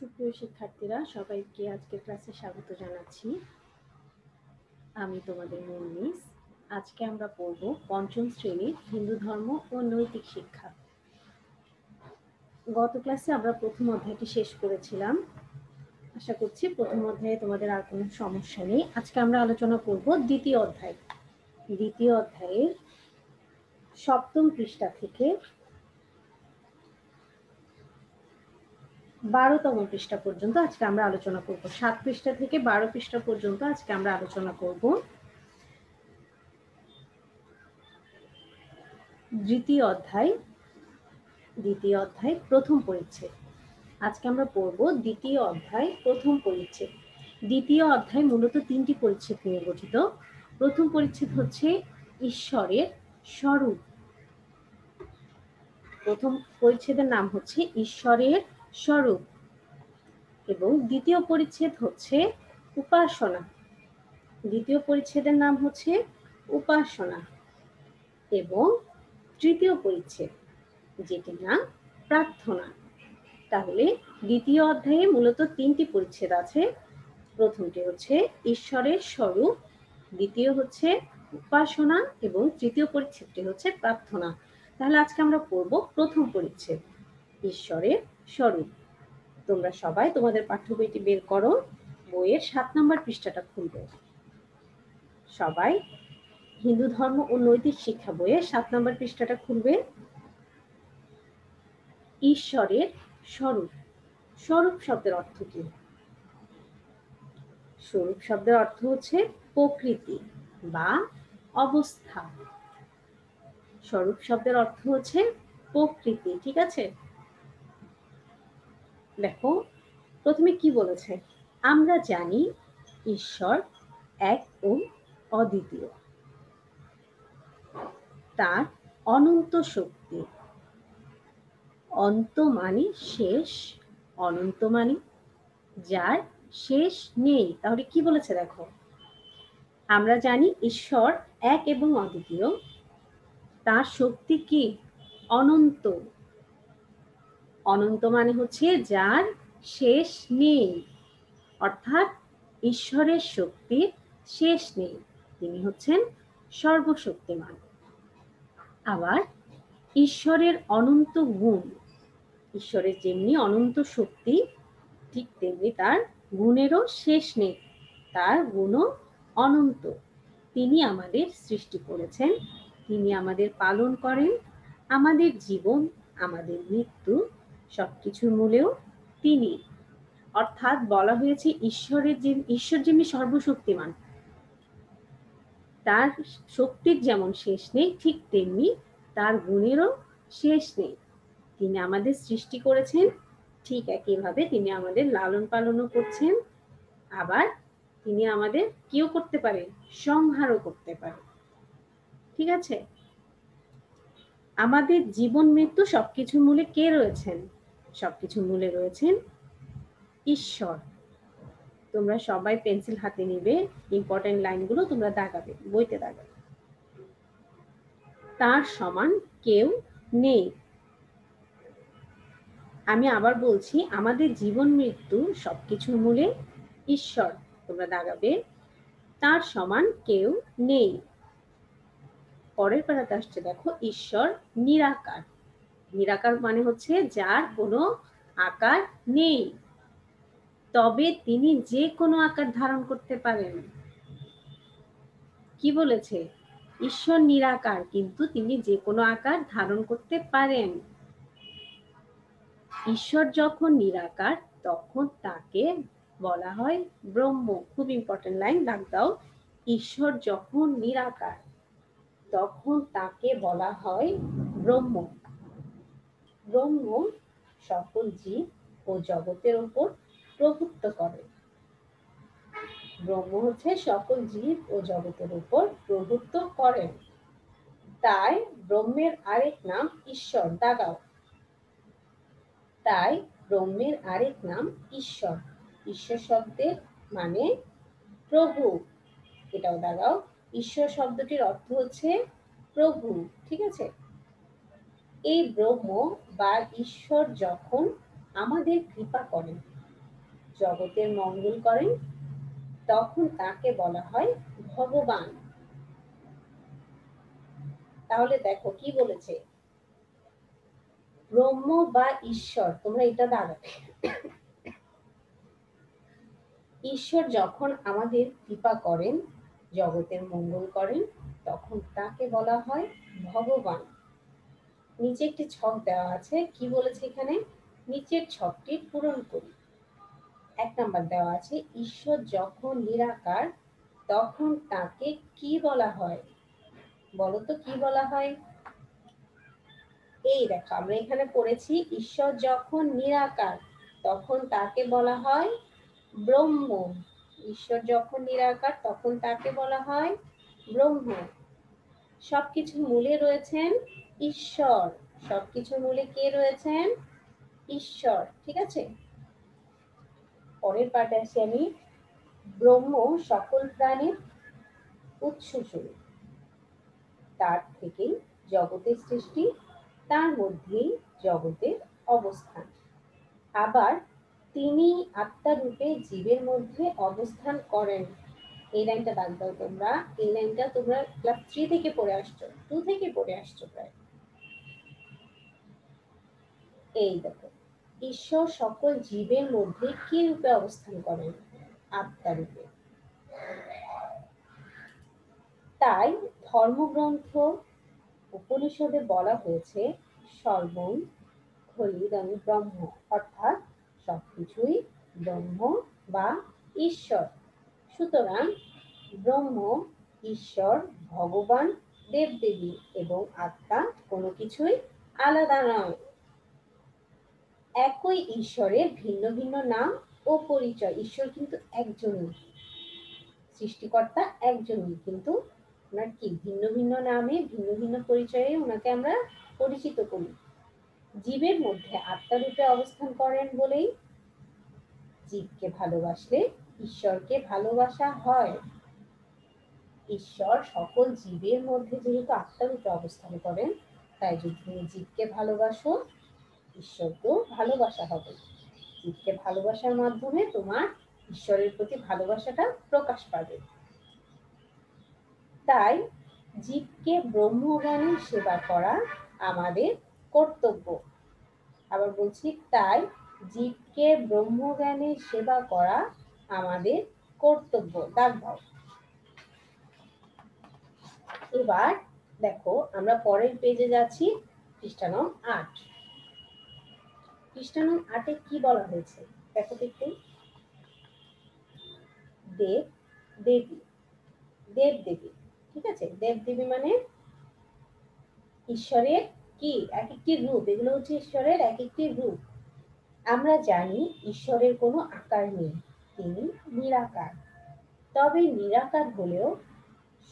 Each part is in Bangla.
সুপ্রিয় শিক্ষার্থীরা, সবাইকে আজকের ক্লাসে স্বাগত জানাচ্ছি। আমি তোমাদের মুন্নিস। আজকে আমরা পড়ব পঞ্চম শ্রেণির হিন্দু ধর্ম ও নৈতিক শিক্ষা। গত ক্লাসে আমরা প্রথম অধ্যায়টি শেষ করেছিলাম। আশা করছি প্রথম অধ্যায়ে তোমাদের আর কোনো সমস্যা নেই। আজকে আমরা আলোচনা করব দ্বিতীয় অধ্যায়। দ্বিতীয় অধ্যায়ের সপ্তম পৃষ্ঠা থেকে বারোতম পৃষ্ঠা পর্যন্ত আজকে আমরা আলোচনা করব। সাত পৃষ্ঠা থেকে বারো পৃষ্ঠা পর্যন্ত আজকে আমরা আলোচনা করব। দ্বিতীয় অধ্যায় দ্বিতীয় অধ্যায়, প্রথম পরিচ্ছেদ। আজকে আমরা পড়ব দ্বিতীয় অধ্যায়, প্রথম পরিচ্ছেদ। দ্বিতীয় অধ্যায় মূলত তিনটি পরিচ্ছেদ নিয়ে গঠিত। প্রথম পরিচ্ছেদ হচ্ছে ঈশ্বরের স্বরূপ। প্রথম পরিচ্ছেদের নাম হচ্ছে ঈশ্বরের স্বরূপ। এবং দ্বিতীয় পরিচ্ছেদ হচ্ছে উপাসনা। দ্বিতীয় পরিচ্ছেদের নাম হচ্ছে উপাসনা। এবং তৃতীয় পরিচ্ছেদ, যেটির নাম প্রার্থনা। তাহলে দ্বিতীয় অধ্যায়ে মূলত তিনটি পরিচ্ছেদ আছে। প্রথমটি হচ্ছে ঈশ্বরের স্বরূপ, দ্বিতীয় হচ্ছে উপাসনা, এবং তৃতীয় পরিচ্ছেদটি হচ্ছে প্রার্থনা। তাহলে আজকে আমরা পড়ব প্রথম পরিচ্ছেদ, ঈশ্বরের স্বরূপ। তোমরা সবাই তোমাদের পাঠ্য বইটি বের করো, বইয়ের সাত নম্বর পৃষ্ঠাটা খুলবে। সবাই হিন্দু ধর্ম ও নৈতিক শিক্ষা বইয়ের সাত নম্বর পৃষ্ঠাটা খুলবে। ঈশ্বরের স্বরূপ। স্বরূপ শব্দের অর্থ কি? স্বরূপ শব্দের অর্থ হচ্ছে প্রকৃতি বা অবস্থা। স্বরূপ শব্দের অর্থ হচ্ছে প্রকৃতি, ঠিক আছে? দেখো, প্রথমে কি বলেছে? আমরা জানি ঈশ্বর এক ও অদ্বিতীয়। তার অনন্ত শক্তি। অন্ত মানে শেষ, অনন্ত মানে যার শেষ নেই। তাহলে কি বলেছে দেখো? আমরা জানি ঈশ্বর এক এবং অদ্বিতীয়। তার শক্তি কি? অনন্ত। অনন্ত মানে হচ্ছে যার শেষ নেই। অর্থাৎ ঈশ্বরের শক্তির শেষ নেই। তিনি হচ্ছেন সর্বশক্তিমান। আবার ঈশ্বরের অনন্ত গুণ। ঈশ্বরের যেমনি অনন্ত শক্তি, ঠিক তেমনি তার গুণেরও শেষ নেই। তার গুণও অনন্ত। তিনি আমাদের সৃষ্টি করেছেন। তিনি আমাদের পালন করেন। আমাদের জীবন, আমাদের মৃত্যু সবকিছুর মূলেও তিনি। অর্থাৎ বলা হয়েছে ঈশ্বরের যে, ঈশ্বর যেমনি সর্বশক্তিমান, তার শক্তির যেমন শেষ নেই, ঠিক তেমনি তার গুণেরও শেষ নেই। তিনি আমাদের সৃষ্টি করেছেন, ঠিক একইভাবে তিনি আমাদের লালন পালনও করছেন, আবার তিনি আমাদের কেউ করতে পারে, সংহারও করতে পারে। ঠিক আছে? আমাদের জীবন মৃত্যু সবকিছুর মূলে কে রয়েছেন? সবকিছু মূলে রয়েছেন ঈশ্বর। তোমরা সবাই পেন্সিল হাতে নিবে ইম্পর্টেন্ট লাইনগুলো তোমরা দাগাবে, বইতে দাগাবে। তার সমান কেউ নেই। আমি আবার বলছি, আমাদের জীবন মৃত্যু সবকিছুর মূলে ঈশ্বর তোমরা দাগাবে, তার সমান কেউ নেই। পরের পাড়াতে আসছে, দেখো, ঈশ্বর নিরাকার। নিরাকার মানে হচ্ছে যার কোনো আকার নেই। তবে তিনি যে কোনো আকার ধারণ করতে পারেন। কি বলেছে? ঈশ্বর নিরাকার, কিন্তু তিনি যে কোনো আকার ধারণ করতে পারেন। ঈশ্বর যখন নিরাকার, তখন তাকে বলা হয় ব্রহ্ম। খুব ইম্পর্টেন্ট লাইন ডাক দাও। ঈশ্বর যখন নিরাকার, তখন তাকে বলা হয় ব্রহ্ম। ব্রহ্ম সকল জীব ও জগতের উপর প্রভুত্ব করে। ব্রহ্ম হচ্ছে সকল জীব ও জগতের উপর প্রভুত্ব করেন তাই ব্রহ্মের আরেক নাম ঈশ্বর, দাগাও। তাই ব্রহ্মের আরেক নাম ঈশ্বর। ঈশ্বর শব্দের মানে প্রভু। এটাও দাগাও। ঈশ্বর শব্দটির অর্থ হচ্ছে প্রভু, ঠিক আছে? এই ব্রহ্ম বা ঈশ্বর যখন আমাদের কৃপা করেন, জগতের মঙ্গল করেন, তখন তাকে বলা হয় ভগবান। তাহলে দেখো কি বলেছে? ব্রহ্ম বা ঈশ্বর, তোমরা এটা দাঁড়াবে ঈশ্বর যখন আমাদের কৃপা করেন, জগতের মঙ্গল করেন, তখন তাকে বলা হয় ভগবান। নিচে একটি ছক দেওয়া আছে। কি বলেছে এখানে? নিচের ছকটি পূরণ করি। এক নাম্বার দেওয়া আছে, ঈশ্বর যখন নিরাকার, তখন তাকে কি বলা হয়? বলতো কি বলা হয়? এই দেখো, আমরা এখানে পড়েছি, ঈশ্বর যখন নিরাকার, তখন তাকে বলা হয় ব্রহ্ম। ঈশ্বর যখন নিরাকার, তখন তাকে বলা হয় ব্রহ্ম। সবকিছু মূলে রয়েছেন ঈশ্বর। সবকিছু মূলে কে রয়েছেন? ঈশ্বর, ঠিক আছে? পরের পাঠে আসি আমি। ব্রহ্ম সকল প্রাণীর উৎস স্বরূপ তার থেকেই জগতের সৃষ্টি, তার মধ্যেই জগতের অবস্থান। আবার তিনি আত্মারূপে জীবের মধ্যে অবস্থান করেন। এই লাইনটা বাদ দাও তোমরা। এই লাইনটা তোমরা ক্লাস থ্রি থেকে পড়ে আসছো। টু থেকে পড়ে আসছো প্রায়। এই দেখো, ঈশ্বর সকল জীবের মধ্যে কি রূপে অবস্থান করেন? আত্মা রূপে। তাই ধর্মগ্রন্থ, উপনিষদে বলা হয়েছে সর্বম খলিদম ব্রহ্ম, অর্থাৎ সবকিছুই ব্রহ্ম বা ঈশ্বর। সুতরাং ব্রহ্ম, ঈশ্বর, ভগবান, দেবদেবী এবং আত্মা কোনো কিছুই আলাদা নয়। একই ঈশ্বরের ভিন্ন ভিন্ন নাম ও পরিচয়। ঈশ্বর কিন্তু একজনই সৃষ্টিকর্তা একজনই কিন্তু ওনার কি ভিন্ন ভিন্ন নামে, ভিন্ন ভিন্ন পরিচয়ে ওনাকে আমরা পরিচিত করি? জীবের মধ্যে আত্মারূপে অবস্থান করেন বলেই জীবকে ভালোবাসলে ঈশ্বরকে ভালোবাসা হয়। ঈশ্বর সকল জীবের মধ্যে যেহেতু আত্মারূপে অবস্থান করেন, তাই যদি তুমি জীবকে ভালোবাসো ঈশ্বরকেও ভালোবাসা হবে। জীবকে ভালোবাসার মাধ্যমে তোমার ঈশ্বরের প্রতি ভালোবাসাটা প্রকাশ পাবে। তাই জীবকে ব্রহ্মজ্ঞানের সেবা করা আমাদের কর্তব্য। আবার বলছি, তাই জীবকে ব্রহ্মজ্ঞানের সেবা করা আমাদের কর্তব্য। দাগ দাও। এবার দেখো, আমরা পরের পেজে যাচ্ছি খ্রিস্টানম আট। খ্রিস্টানম আটে কি বলা হয়েছে? দেখো দেখতে। দেব, দেবী দেব দেবী ঠিক আছে? দেব দেবী মানে ঈশ্বরের কি? এক একটি রূপ। এগুলো হচ্ছে ঈশ্বরের এক একটি রূপ। আমরা জানি ঈশ্বরের কোনো আকার নেই। তিনি নিরাকার। তবে নিরাকার হলেও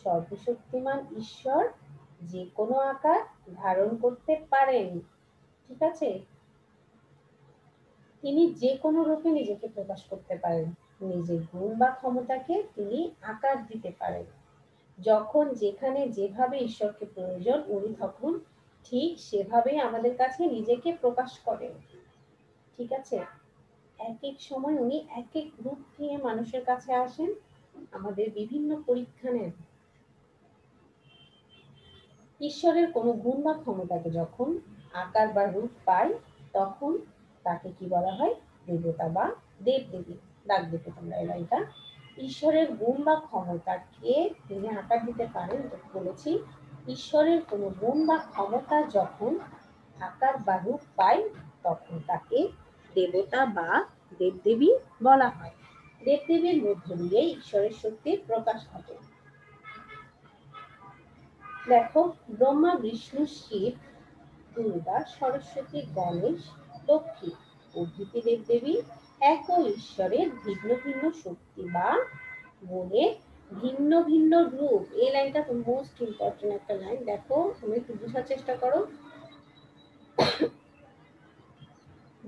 সর্বশক্তিমান ঈশ্বর যে কোনো আকার ধারণ করতে পারেন। ঠিক আছে? তিনি যে কোনো রূপে নিজেকে প্রকাশ করতে পারেন। নিজের গুণ বা ক্ষমতাকে তিনি আকার দিতে পারেন। যখন যেখানে যেভাবে ঈশ্বরকে প্রয়োজন, উনি তখন ঠিক সেভাবেই আমাদের কাছে নিজেকে প্রকাশ করেন। ঠিক আছে? এক এক সময় উনি এক এক রূপ নিয়ে মানুষের কাছে আসেন, আমাদের বিভিন্ন পরীক্ষা নেন। ঈশ্বরের কোনো গুণ বা ক্ষমতাকে যখন আকার বা রূপ পায়, তখন তাকে কি বলা হয়? দেবতা বা দেব দেবী ডাক দিতে তোমরা এই লাইনটা। ঈশ্বরের গুণ বা ক্ষমতাকে তিনি আকার দিতে পারেন বলেছি? ঈশ্বরের কোনো গুণ বা ক্ষমতা যখন আকার বা রূপ পায়, তখন তাকে দেবতা বা দেবদেবী বলা হয়। দেবদেবীর মধ্য দিয়ে ঈশ্বরের শক্তির প্রকাশ ঘটে। দেখো, ব্রহ্মা, বিষ্ণু, শিব, দুর্গা, সরস্বতী, গণেশ লক্ষ্মী। প্রভৃতি দেবদেবী এক ঈশ্বরের ভিন্ন ভিন্ন শক্তি বা গুণের ভিন্ন ভিন্ন রূপ। এই লাইনটা মোস্ট ইম্পর্টেন্ট একটা লাইন দেখো, তুমি একটু বোঝার চেষ্টা করো।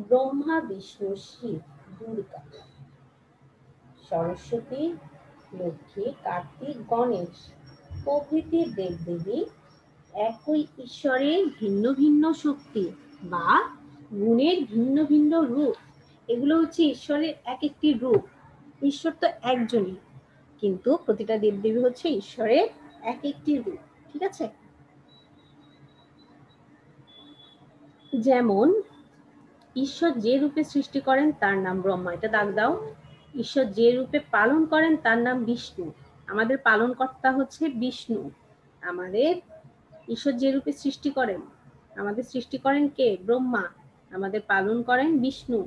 ব্রহ্মা, বিষ্ণু, শিব, দুর্গা, সরস্বতী, লক্ষ্মী, কার্তিক, গণেশ, প্রভৃতি দেবদেবী একই ঈশ্বরের ভিন্ন ভিন্ন শক্তি বা গুণের ভিন্ন ভিন্ন রূপ। এগুলো হচ্ছে ঈশ্বরের এক একটি রূপ। ঈশ্বর তো একজনই। কিন্তু প্রতিটা দেবদেবী হচ্ছে ঈশ্বরের এক একটি রূপ। ঠিক আছে? যেমন, ঈশ্বর যে রূপে সৃষ্টি করেন তার নাম ব্রহ্মা। এটা দাগ দাও। ঈশ্বর যে রূপে পালন করেন তার নাম বিষ্ণু। আমাদের পালনকর্তা হচ্ছে বিষ্ণু। আমাদের ঈশ্বর যে রূপে সৃষ্টি করেন, আমাদের সৃষ্টি করেন কে? ব্রহ্মা। আমাদের পালন করেন বিষ্ণু।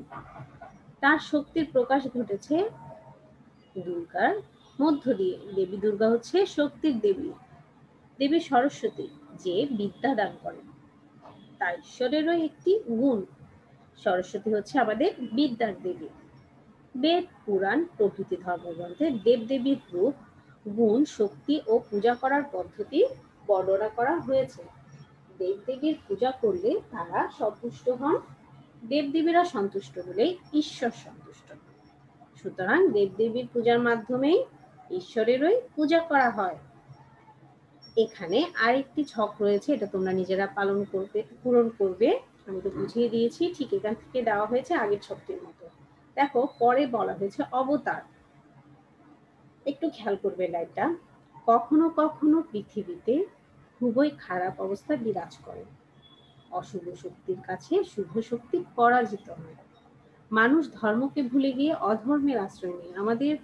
তার শক্তির প্রকাশ ঘটেছে দুর্গার মধ্য দিয়ে। দেবী দুর্গা হচ্ছে শক্তির দেবী দেবী সরস্বতী, যে বিদ্যা দান করেন। তা ঈশ্বরেরও একটি গুণ, সরস্বতী হচ্ছে আমাদের বিদ্যার দেবী। বেদ, পুরাণ, প্রভৃতি ধর্মগ্রন্থে দেবদেবীর রূপ, গুণ, শক্তি ও পূজা করার পদ্ধতি বর্ণনা করা হয়েছে। দেবদেবীর পূজা করলে তারা সন্তুষ্ট হন। দেবদেবীরা সন্তুষ্ট হলে ঈশ্বর সন্তুষ্ট। সুতরাং দেবদেবীর পূজার মাধ্যমেই ঈশ্বরেরই পূজা করা হয়। এখানে আরেকটি ছক রয়েছে, এটা তোমরা নিজেরা পালন করবে, পূরণ করবে। আমি তো বুঝিয়ে দিয়েছি, ঠিক এখান থেকে দেওয়া হয়েছে আগের ছকটির মতো। দেখো, পরে বলা হয়েছে অবতার। একটু খেয়াল করবে লাইটটা। কখনো কখনো পৃথিবীতে খুবই খারাপ অবস্থা বিরাজ করে। অশুভ শক্তির কাছে শুভ শক্তি পরাজিত হয়। মানুষ ধর্মকে ভুলে গিয়ে অধর্মের আশ্রয় নেয়। আমাদের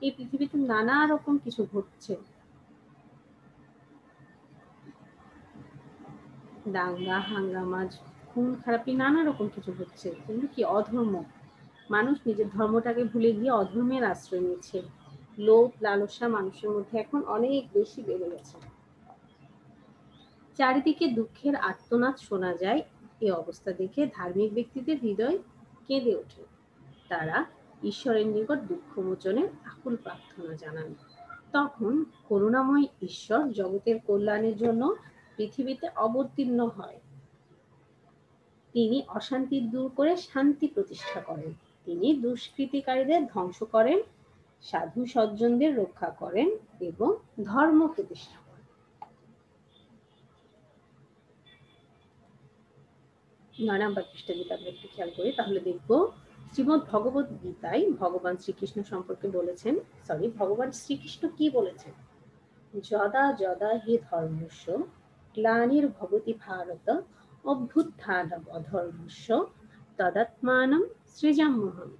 এই পৃথিবীতে নানা রকম কিছু ঘটছে। দাঙ্গা, হাঙ্গামা, খুন, খারাপি, নানা রকম কিছু হচ্ছে কিন্তু কি অধর্ম? মানুষ নিজের ধর্মটাকে ভুলে গিয়ে অধর্মের আশ্রয় নিচ্ছে। লোভ, লালসা মানুষের মধ্যে এখন অনেক বেশি বেড়ে গেছে। চারিদিকে দুঃখের আর্তনাদ শোনা যায়। এই অবস্থা দেখে ধার্মিক ব্যক্তিদের হৃদয় কেঁদে ওঠে। তারা ঈশ্বরের নিকট দুঃখ মোচনের আকুল প্রার্থনা জানান। তখন করুণাময় ঈশ্বর জগতের কল্যাণের জন্য পৃথিবীতে অবতীর্ণ হয়। তিনি অশান্তি দূর করে শান্তি প্রতিষ্ঠা করেন। তিনি দুষ্কৃতিকারীদের ধ্বংস করেন সাধু সজ্জনদের রক্ষা করেন এবং ধর্ম প্রতিষ্ঠা করেন নয় নম্বর পৃষ্ঠা যদি আমরা একটু খেয়াল করি, তাহলে দেখব শ্রীমদ ভগবত গীতায় ভগবান শ্রীকৃষ্ণ সম্পর্কে বলেছেন সরি ভগবান শ্রীকৃষ্ণ কি বলেছেন? যদা যদা হি ধর্মস্য, গ্লানির ভবতি ভারত অভ্যুত্থান অধর্মস্য, তদাত্মানম সৃজাম্যহম।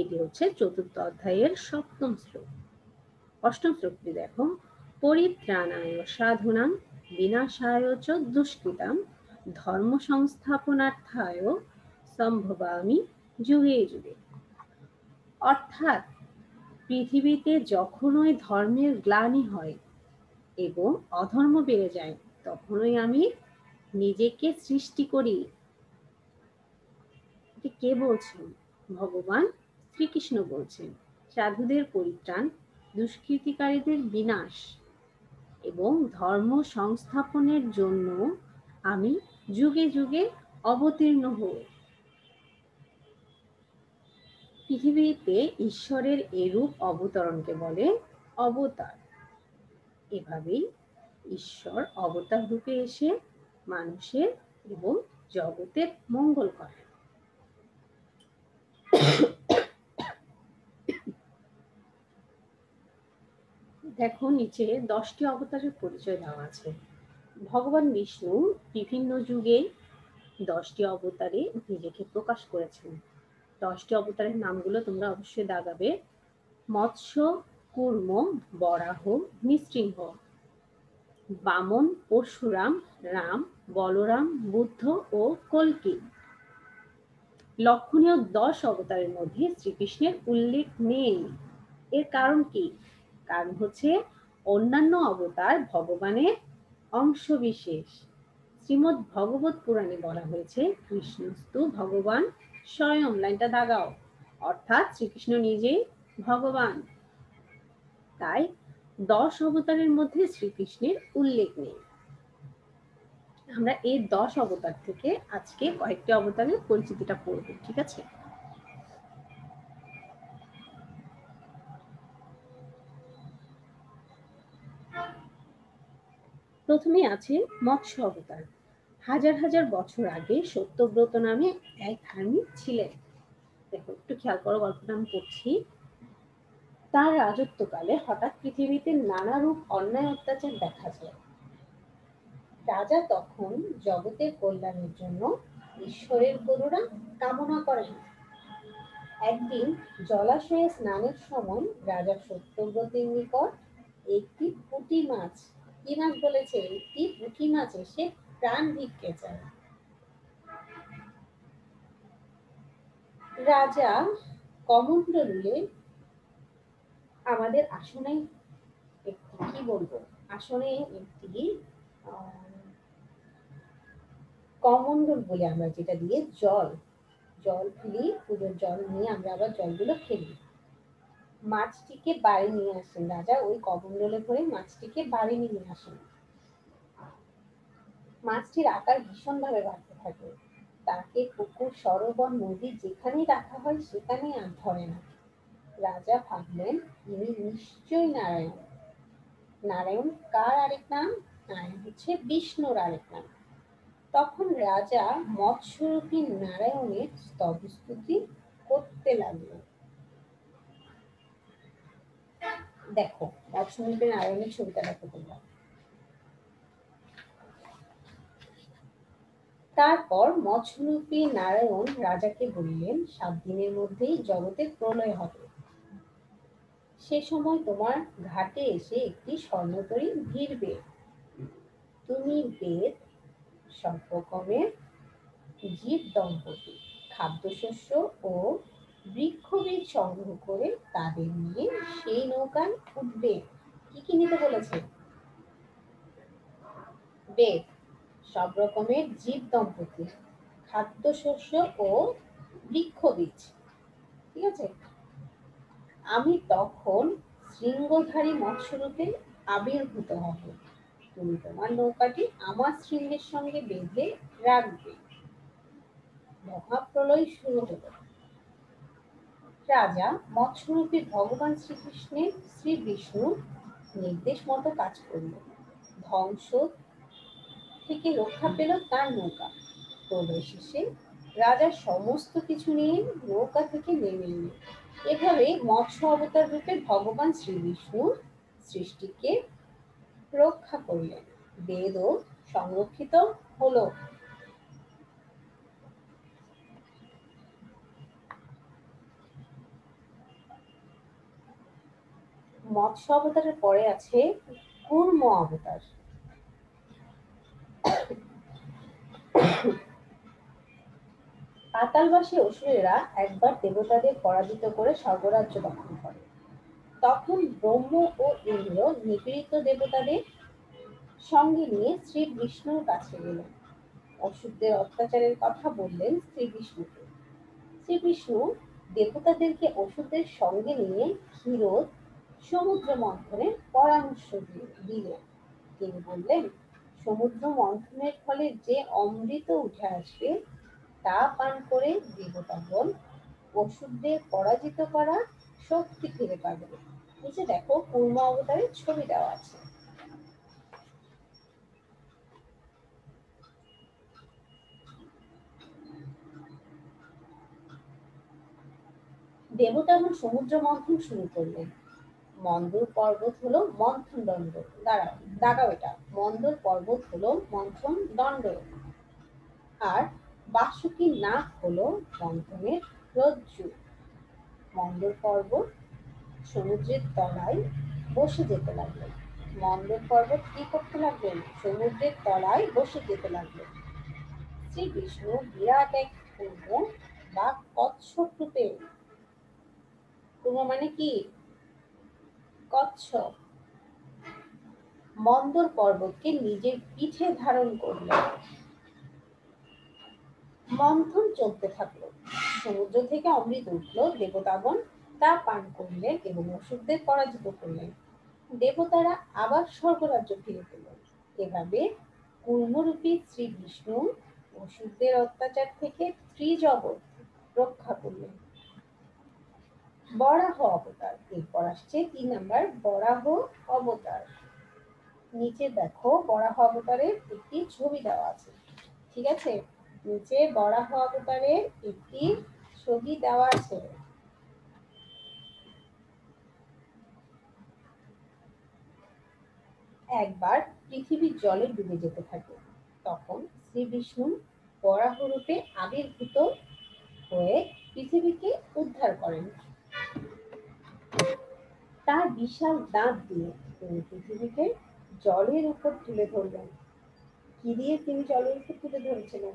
এটি হচ্ছে চতুর্থ অধ্যায়ের সপ্তম শ্লোক। অষ্টম শ্লোকটি দেখো, পরিত্রাণায় সাধুনাং বিনাশায় চ দুষ্কৃতাম ধর্ম সংস্থাপনার্থায় সম্ভবামি যুগে যুগে। অর্থাৎ পৃথিবীতে যখনই ধর্মের গ্লানি হয় এবং অধর্ম বেড়ে যায়, তখনই আমি নিজেকে সৃষ্টি করি। কে বলছেন? ভগবান শ্রীকৃষ্ণ বলছেন, সাধুদের পরিত্রাণ দুষ্কৃতিকারীদের বিনাশ এবং ধর্ম সংস্থাপনের জন্য আমি যুগে যুগে অবতীর্ণ হই পৃথিবীতে ঈশ্বরের এরূপ অবতরণকে বলে অবতার। এভাবেই ঈশ্বর অবতার রূপে এসে মানুষের এবং জগতের মঙ্গল করে দেখো, নিচে দশটি অবতারের পরিচয় দেওয়া আছে। ভগবান বিষ্ণু বিভিন্ন যুগে দশটি অবতারে নিজেকে প্রকাশ করেছেন। দশটি অবতারের নামগুলো তোমরা অবশ্যই দাগাবে। মৎস্য, কুর্ম, বরাহ নৃসিংহ বামন, পরশুরাম, রাম, বলরাম, বুদ্ধ ও কলকি। লক্ষণীয় দশ অবতারের মধ্যে শ্রীকৃষ্ণের উল্লেখ নেই। এর কারণ কি? কারণ হচ্ছে অন্যান্য অবতার ভগবানের অংশ বিশেষ শ্রীমদ ভগবত পুরাণে বলা হয়েছে, কৃষ্ণস্তু ভগবান স্বয়ং। লাইনটা দাগাও। অর্থাৎ শ্রীকৃষ্ণ নিজেই ভগবান। তাই দশ অবতারের মধ্যে শ্রীকৃষ্ণের উল্লেখ নেই। আমরা এই দশ অবতার থেকে আজকে কয়েকটি অবতারের পরিচিতিটা পড়ব, ঠিক আছে? প্রথমে আছে মৎস্য অবতার। হাজার হাজার বছর আগে সত্যব্রত নামে এক ধার্মিক ছিলেন। দেখো, একটু খেয়াল করো, গল্পটা আমি পড়ছি। তার রাজত্বকালে হঠাৎ পৃথিবীতে নানা রূপ অন্যায় অত্যাচার দেখা যায়। রাজা তখন জগতের কল্যাণের জন্য ঈশ্বরের করুণা কামনা করেন। একদিন জলাশয়ে স্নানের সময় রাজা সত্যব্রতের নিকট একটি পুঁটি মাছ কি মাছ বলেছে, একটি পুঁটি মাছ এসে প্রাণ ভিক্ষে চায়। রাজা কমণ্ডলে আমাদের আসনে একটি কি বলব। আসনে একটি কমণ্ডল বলে আমরা যেটা দিয়ে জল জল ফেলি, পুজোর জল নিয়ে আমরা আবার জলগুলো ফেলি। মাছটিকে বাড়ি নিয়ে আসেন, রাজা। ওই কমণ্ডলে ভরে মাছটিকে বাড়ি নিয়ে আসেন। মাছটির আকার ভীষণভাবে বাড়তে থাকে। তাকে পুকুর, সরোবর, নদী যেখানেই রাখা হয় সেখানেই আর ধরে না। রাজা ভাবলেন, ইনি নিশ্চয়ই নারায়ণ। নারায়ণ কার আরেক নাম? নারায়ণ হচ্ছে বিষ্ণুর আরেক নাম। তখন রাজা মৎস্যরূপী নারায়ণের স্তবস্তুতি করতে লাগল দেখো মৎস্যরূপী নারায়ণের ছবিটা দেখো তোমরা। তারপর মৎস্যরূপী নারায়ণ রাজাকে বললেন, সাত দিনের মধ্যেই জগতের প্রলয় হবে। সে সময় তোমার ঘাটে এসে একটি স্বর্ণতরী ভিড়বে তুমি বেদ সর্বকমের জীব দম্পতি খাদ্যশস্য ও বৃক্ষবীজ সংগ্রহ করে তাদের নিয়ে সেই নৌকায় উঠবে। কি কি নিতে বলেছে? বেদ, সব রকমের জীব দম্পতি খাদ্যশস্য ও বৃক্ষবীজ। ঠিক আছে? আমি তখন শৃঙ্গধারী মৎস্যরূপে আবির্ভূত হব। তুমি তোমার নৌকাটি আমার শৃঙ্গের সঙ্গে বেঁধে রাখবে। মহাপ্রলয় শুরু হলো। রাজা মৎস্যরূপী ভগবান শ্রীকৃষ্ণের শ্রী বিষ্ণু নির্দেশ মতো কাজ করল। ধ্বংস থেকে রক্ষা পেল তার নৌকা। প্রলয় শেষে রাজা সমস্ত কিছু নিয়ে নৌকা থেকে নেমে এলেন এভাবে মৎস্য অবতার রূপে ভগবান শ্রী বিষ্ণু সৃষ্টিকে রক্ষা করলেন। বেদও সংরক্ষিত হলো। মৎস্য অবতারের পরে আছে কুর্ম অবতার। পাতালবাসী অসুরেরা একবার দেবতাদের পরাজিত করে স্বর্গরাজ্য দখল করে। তখন ব্রহ্ম ও ইন্দ্র নিপীড়িত দেবতাদের সঙ্গে নিয়ে শ্রী বিষ্ণুর কাছে গেলেন অসুরদের অত্যাচারের কথা বললেন শ্রী বিষ্ণুকে শ্রী বিষ্ণু দেবতাদেরকে ওষুধের সঙ্গে নিয়ে ক্ষীরোদ সমুদ্র মন্থনের পরামর্শ দিলেন। তিনি বললেন সমুদ্র মন্থনের ফলে যে অমৃত উঠে আসবে, তা পান করে দেবতাগণ অসুরদের পরাজিত করা শক্তি ফিরে পাবে। নিচে দেখো, পূর্ণ অবতারের ছবি দেওয়া আছে। দেবতাগণ সমুদ্র মন্থন শুরু করলেন। মন্দর পর্বত হলো মন্থন দণ্ড। দাঁড়াও দাগাও এটা। মন্দর পর্বত হলো মন্থন দণ্ড। আর বাসুকি নাক হলো মন্থনের রজ্জু। মন্দর পর্বত সমুদ্রের তলায় বসে যেতে লাগল। মন্দর পর্বত কি করতে লাগলেন সমুদ্রের তলায় বসে যেতে লাগল। শ্রী বিষ্ণু বিরাট এক পূর্ণ বা কচ্ছপ রূপে। পূর্ণ মানে কি? কচ্ছপ। মন্দর পর্বতকে নিজের পিঠে ধারণ করলেন মন্থন চলতে থাকল। সমুদ্র থেকে অমৃত উঠল। দেবতাগণ তা পান করলেন এবং অসুরদের পরাজিত করলেন। দেবতারা আবার স্বর্গরাজ্য ফিরে পেল। এভাবে কুর্মরূপী শ্রী বিষ্ণু অসুরদের অত্যাচার থেকে ত্রিজগৎ রক্ষা করলেন। বরাহ অবতার। এরপর আসছে তিন নাম্বার বরাহ অবতার। নিচে দেখো বরাহ অবতারের একটি ছবি দেওয়া আছে। ঠিক আছে? নিচে বরাহ অবতারের একটি ছবি দেওয়া আছে। একবার পৃথিবীর জলে ডুবে যেতে থাকে। তখন শ্রী বিষ্ণু বরাহ রূপে আবির্ভূত হয়ে পৃথিবীকে উদ্ধার করেন। তার বিশাল দাঁত দিয়ে তিনি পৃথিবীকে জলের উপর তুলে ধরলেন। কি দিয়ে তিনি জলের উপর তুলে ধরেছিলেন?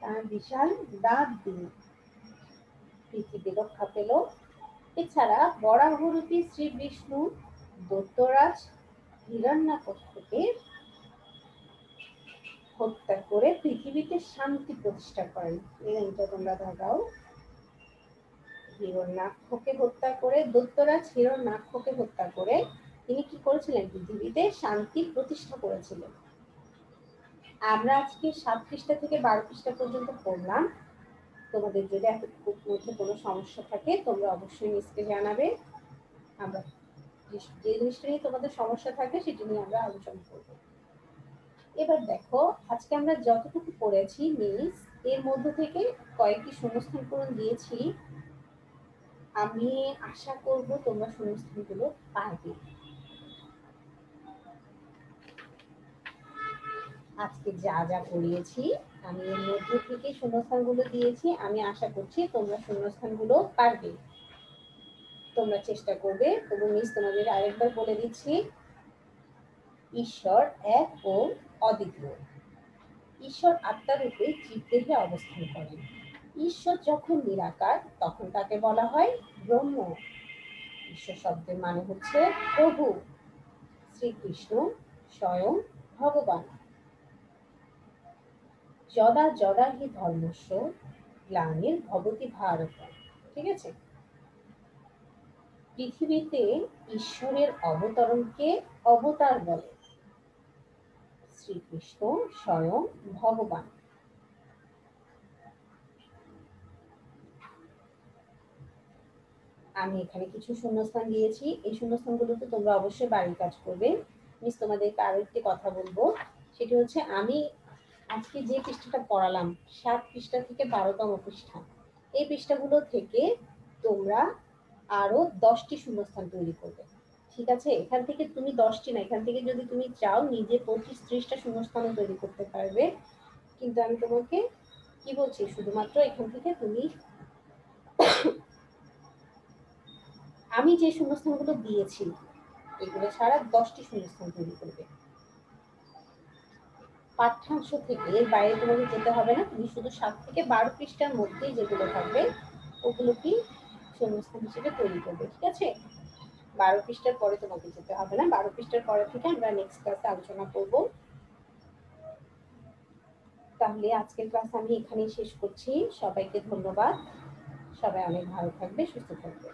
তার বিশাল দাঁত দিয়ে। পৃথিবী রক্ষা পেল। এছাড়া বরাহরূপী শ্রী বিষ্ণু দত্তরাজ হিরণ্যাকক্ষকে হত্যা করে পৃথিবীতে শান্তি প্রতিষ্ঠা করেন। এটা তোমরা দেখাও হিরণ্যাক্ষকে হত্যা করে দত্তরাজ হিরণ্যাক্ষকে হত্যা করে তিনি কি করেছিলেন? পৃথিবীতে শান্তি প্রতিষ্ঠা করেছিলেন। আমরা আজকে সাত পৃষ্ঠা থেকে বারো পৃষ্ঠা পর্যন্ত পড়লাম। তোমাদের যদি মধ্যে কোনো সমস্যা থাকে, তোমরা অবশ্যই মিসকে জানাবে। আমরা যে জিনিসটা নিয়ে তোমাদের সমস্যা থাকে, সেটি নিয়ে আমরা আলোচনা করব। এবার দেখো, আজকে আমরা যতটুকু পড়েছি মিস এর মধ্যে থেকে কয়েকটি পূরণ দিয়েছি। আমি আশা করব তোমরা শূন্যস্থানগুলো পারবে। আজকে যা যা পড়িয়েছি আমি এর মধ্যে থেকে শূন্যস্থানগুলো দিয়েছি। আমি আশা করছি তোমরা শূন্যস্থানগুলো পারবে। তোমরা চেষ্টা করবে। তবু মিস, তোমাদের আরেকবার বলে দিচ্ছি, ঈশ্বর এক ও অদ্বিতীয়। ঈশ্বর আত্মারূপে জীবদেহে অবস্থান করেন। ঈশ্বর যখন নিরাকার, তখন তাকে বলা হয় ব্রহ্ম। ঈশ্বর শব্দের মানে হচ্ছে প্রভু। শ্রীকৃষ্ণ স্বয়ং ভগবান। যদা যদা হি ধর্মস্ব গ্লানির ভবতী ভারত। ঠিক আছে? পৃথিবীতে ঈশ্বরের অবতরণকে অবতার বলে। শ্রীকৃষ্ণ স্বয়ং ভগবান। আমি এখানে কিছু শূন্যস্থান দিয়েছি। এই শূন্যস্থানগুলোতে তোমরা অবশ্যই বাড়ির কাজ করবে। মিস, তোমাদেরকে আরও একটি কথা বলব। সেটি হচ্ছে আমি আজকে যে পৃষ্ঠাটা পড়ালাম, সাত পৃষ্ঠা থেকে বারোতম পৃষ্ঠা, এই পৃষ্ঠাগুলো থেকে তোমরা আরও দশটি শূন্যস্থান তৈরি করবে। ঠিক আছে? এখান থেকে তুমি দশটি না, এখান থেকে যদি তুমি চাও নিজে পঁচিশ ত্রিশটা শূন্যস্থানও তৈরি করতে পারবে। কিন্তু আমি তোমাকে কি বলছি? শুধুমাত্র এখান থেকে তুমি আমি যে শূন্যস্থানগুলো দিয়েছি, এগুলো ছাড়া দশটি শূন্যস্থান তৈরি করবে। পাঠ্যাংশ থেকে এর বাইরে তোমাকে যেতে হবে না, তুমি শুধু সাত থেকে বারো পৃষ্ঠার মধ্যেই যেগুলো থাকবে ওগুলো কি শূন্যস্থান হিসেবে তৈরি করবে, ঠিক আছে? বারো পৃষ্ঠার পরে তোমাকে যেতে হবে না, বারো পৃষ্ঠার পরে থেকে আমরা নেক্সট ক্লাসে আলোচনা করব। তাহলে আজকের ক্লাস আমি এখানেই শেষ করছি, সবাইকে ধন্যবাদ, সবাই অনেক ভালো থাকবে, সুস্থ থাকবে।